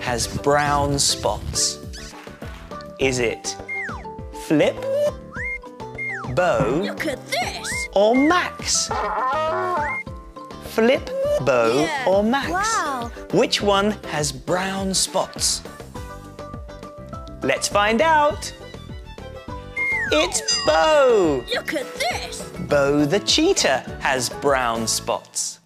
has brown spots? Is it Flip, Bo, Look at this. or Max? Flip, Bo, Yeah. or Max? Wow. Which one has brown spots? Let's find out. It's Bo. Look at this. Bo the cheetah has brown spots.